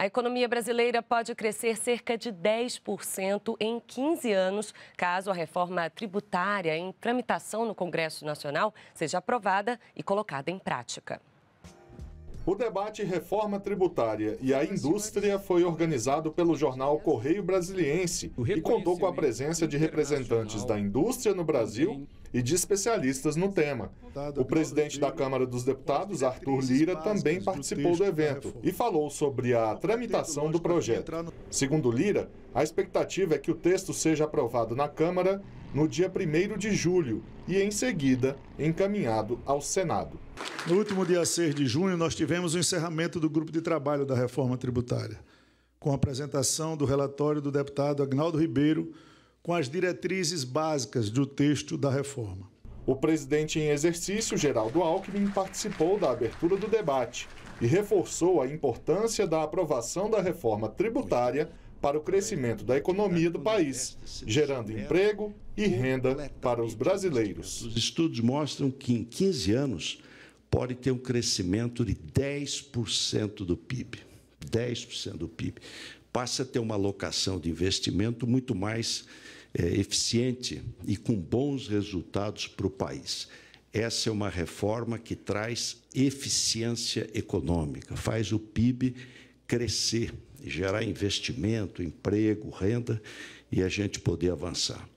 A economia brasileira pode crescer cerca de 10% em 15 anos, caso a reforma tributária em tramitação no Congresso Nacional seja aprovada e colocada em prática. O debate Reforma Tributária e a Indústria foi organizado pelo jornal Correio Brasiliense e contou com a presença de representantes da indústria no Brasil e de especialistas no tema. O presidente da Câmara dos Deputados, Arthur Lira, também participou do evento e falou sobre a tramitação do projeto. Segundo Lira, a expectativa é que o texto seja aprovado na Câmara no dia 1 de julho e, em seguida, encaminhado ao Senado. No último dia 6 de junho, nós tivemos o encerramento do grupo de trabalho da reforma tributária, com a apresentação do relatório do deputado Agnaldo Ribeiro com as diretrizes básicas do texto da reforma. O presidente em exercício, Geraldo Alckmin, participou da abertura do debate e reforçou a importância da aprovação da reforma tributária para o crescimento da economia do país, gerando emprego e renda para os brasileiros. Os estudos mostram que em 15 anos pode ter um crescimento de 10% do PIB. 10% do PIB. Passa a ter uma alocação de investimento muito mais é, eficiente e com bons resultados para o país. Essa é uma reforma que traz eficiência econômica, faz o PIB crescer, gerar investimento, emprego, renda e a gente poder avançar.